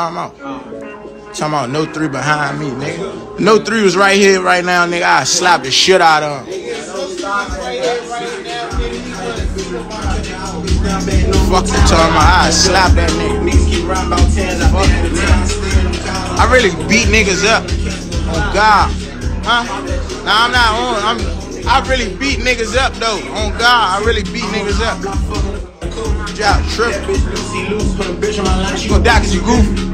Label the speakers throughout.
Speaker 1: talking about? Talking about no three behind me, nigga. No three was right here, right now, nigga. I slap the shit out of him. Fuck you talking about? I slap that nigga. I really beat niggas up. Oh God. Huh? Nah, I'm not on. I'm. I really beat niggas up though. On God, I really beat niggas up. Job tripping. You die cause you goofy.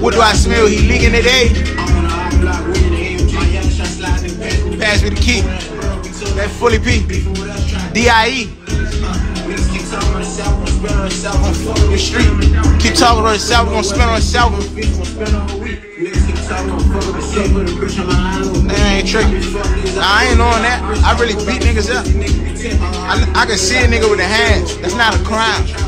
Speaker 1: What do I smell? He leaking today. Eh? Pass me the key. That fully P. D.I.E. The street. Keep talking on itself, we gonna spend on itself. That ain't tricky. I ain't on that. I really beat niggas up. I, I can see a nigga with the hands. That's not a crime.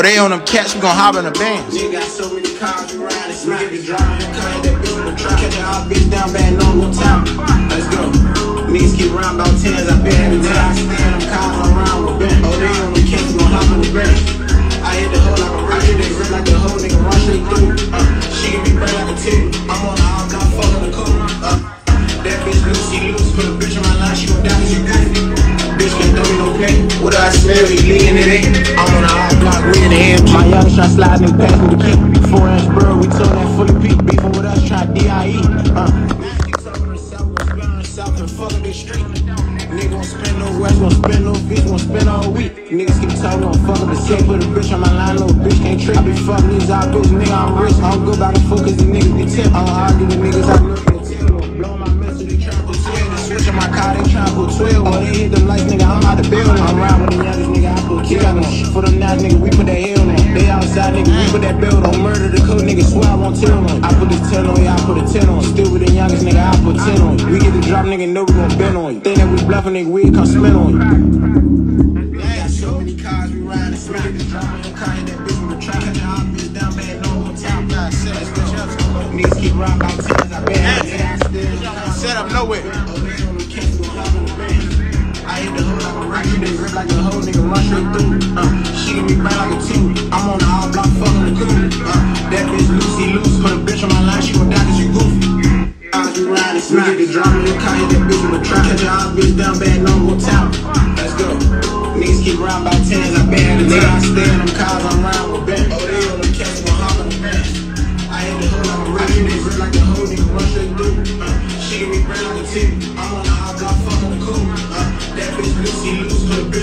Speaker 1: Oh, they on them cats, we gon' hop in the bands. Nigga got so many cars. Cut that bitch catch bitch down bad, no time. Let's go. Niggas keep around about tens, I What I smell? He leaking it in. I'm on the all block, we in the hand. My young shot sliding and passing the key. Four inch bro, we told that fully peak. Beefing with us, try D.I.E. Uh. Street. Nigga gon' spend no west, gon' spend no beat, gon' spend all week. Niggas keep talking, gon' fuck up the same. Put a bitch on my line, no bitch can't trick. I be fucking these out bitch, nigga, I'm rich. I don't go and forth cause these niggas be tip. I don't argue 10 on you, I put a 10 on. Still with the youngest nigga, I put 10 on you. We get the drop, nigga, know we gon' bend on you. Think that we bluffing, nigga, we come spin on you. Yeah, so many cars we ride, it's. The drop in the car, hit that bitch with a trap. Catch a hot down bad, no more top. Nah, set us bitch up. Niggas keep rock out tens, I bet. Set up nowhere. I hit the hood like a rocket, they rip like a hoe, nigga run straight through. Uh, we get the drama, the car, that bitch with a trap. Catch a hot bitch down bad, no more top. Let's go. Niggas keep around by tens, I bet every time I stay in them cars, I'm round with Ben. Oh, they on them cats, gon' hop on the bench. I hit the hood like a rocket, they rip like a hoe, nigga run straight through. Uh, she give me brown a titty. I'm on the hot block, fucking the cool. Uh, that bitch Lucy loose, put a bitch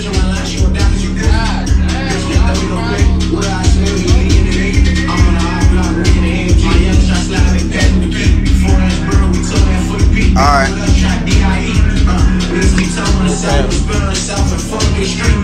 Speaker 1: street.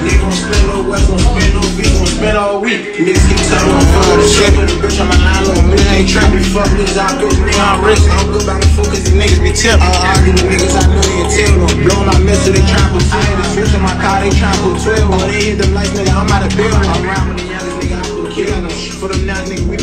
Speaker 1: Nigga gon' spend no west, gon' spend no beat, gon' spend all week. Niggas keep telling them fuck the shit, put a bitch on my line, little bitch ain't trapping. Fuck niggas out, bitch, nigga, I'm. I don't go back and cause these niggas be tip. I argue with niggas, I know they tell them. Blowing my missile, they tryna put 10. They switch on my car, they tryna put 12. When they hit them lights, nigga, I'm out of building. I'm around with the youngest nigga, I kill them. For them now, nigga, we